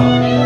Oh.